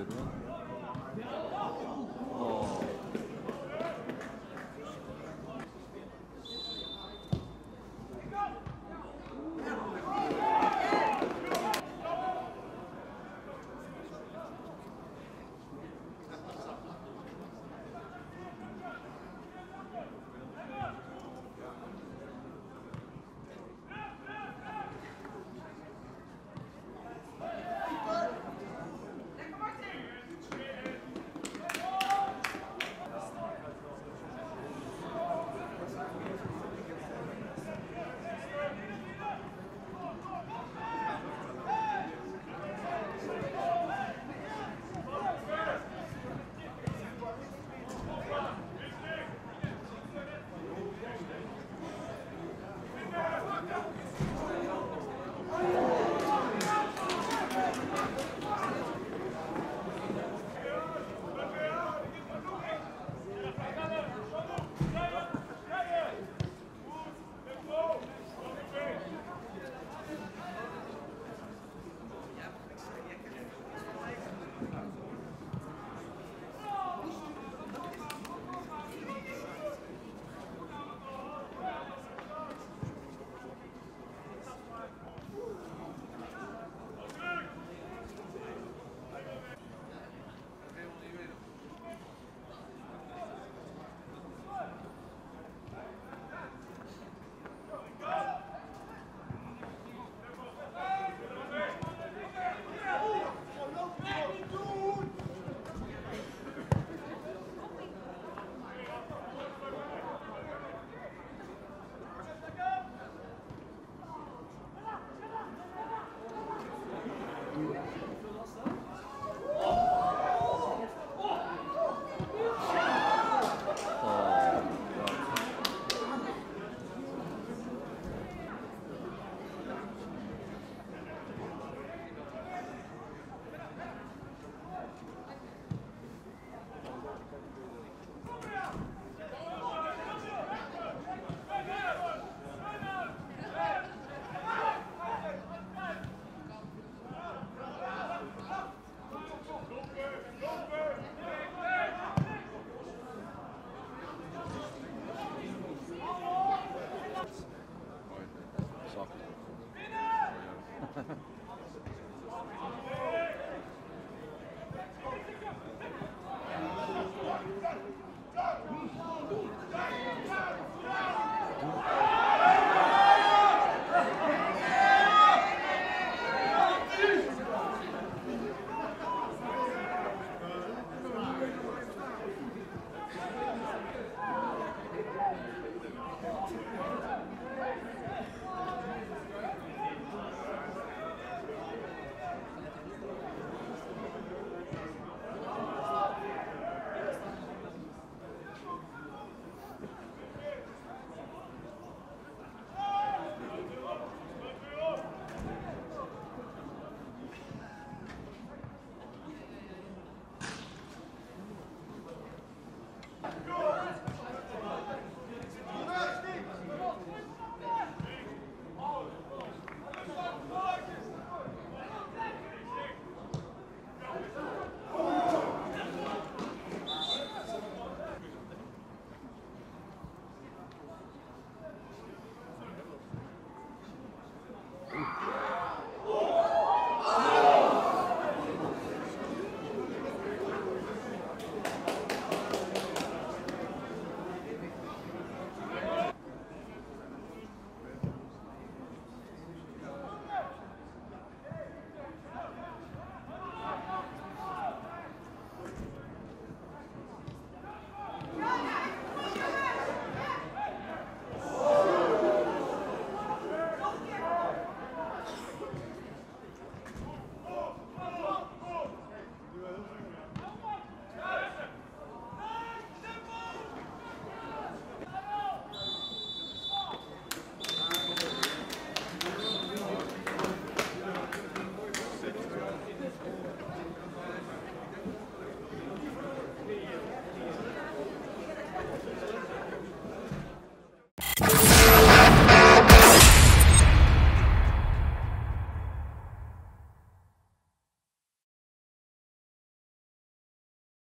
이들은